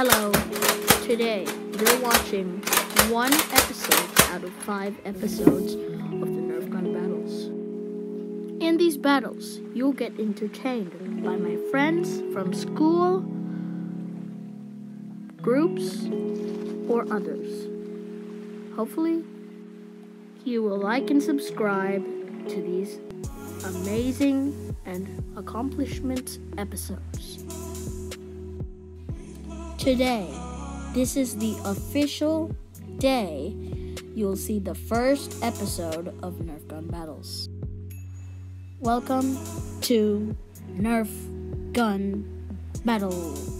Hello. Today, you're watching one episode out of five episodes of the Nerf Gun battles. In these battles, you'll get entertained by my friends from school, groups, or others. Hopefully, you will like and subscribe to these amazing and accomplishment episodes. Today, this is the official day you'll see the first episode of Nerf Gun Battles. Welcome to Nerf Gun Battles.